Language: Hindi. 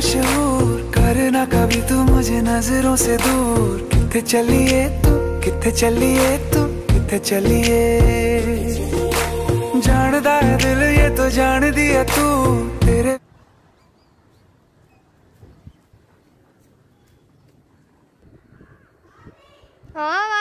मशहूर करना कभी तू मुझे नज़रों से दूर। कितने चलिए तू, कितने चलिए तू, कितने चलिए। जानदा है दिल ये तो जान दिया तू, तेरे हाँ